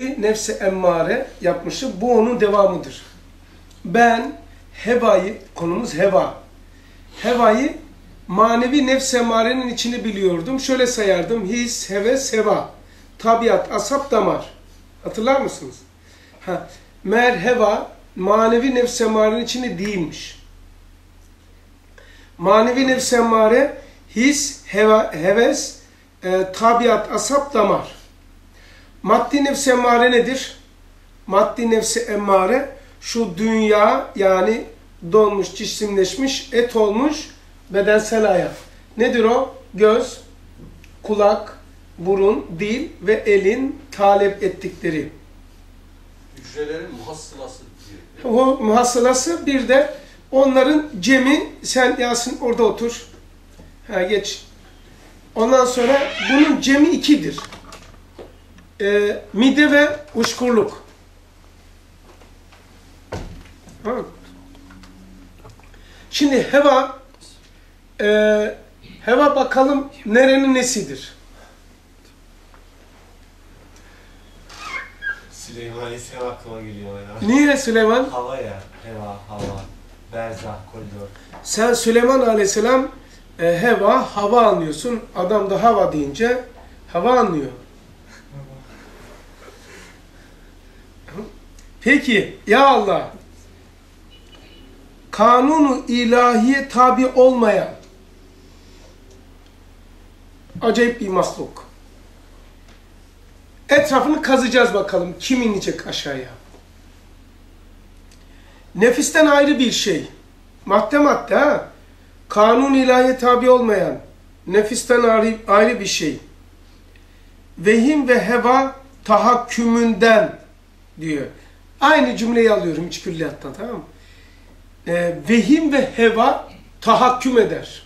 nefse emmare yapmıştı. Bu onun devamıdır. Ben hevayı, konumuz heva. Hevayı manevi nefs emarenin içini biliyordum. Şöyle sayardım. His, heves, heva. Tabiat, asap, damar. Hatırlar mısınız? Ha, mer heva manevi nefs emarenin içinde değilmiş. Manevi nefs emare his, heva, heves, e, tabiat, asap, damar. Maddi nefs emmare nedir? Maddi nefsi emmare şu dünya yani donmuş, cisimleşmiş, et olmuş bedensel hayat. Nedir o? Göz, kulak, burun, dil ve elin talep ettikleri. Hücrelerin muhassılası diyor. O muhasılası bir de onların cemi, sen Yasin orada otur. Ha geç. Ondan sonra bunun cemi ikidir. Ee, mide ve uçkurluk. Ha. Şimdi heva e, heva bakalım nerenin nesidir? Süleyman Aleyhisselam aklıma geliyor ya. Niye Süleyman? Hava ya. Heva, hava. Berzah, koridor. Sen Süleyman Aleyhisselam e, heva, hava anlıyorsun. Adam da hava deyince hava anlıyor. Peki ya Allah kanunu ilahiye tabi olmayan acayip bir mahluk. Etrafını kazacağız bakalım kim inecek aşağıya. Nefisten ayrı bir şey. Madde madde ha. Kanun ilahiye tabi olmayan, nefisten ayrı, ayrı bir şey. Vehim ve heva tahakkümünden diyor. Aynı cümleyi alıyorum hiç külliyattan tamam mı? Ee, vehim ve heva tahakküm eder.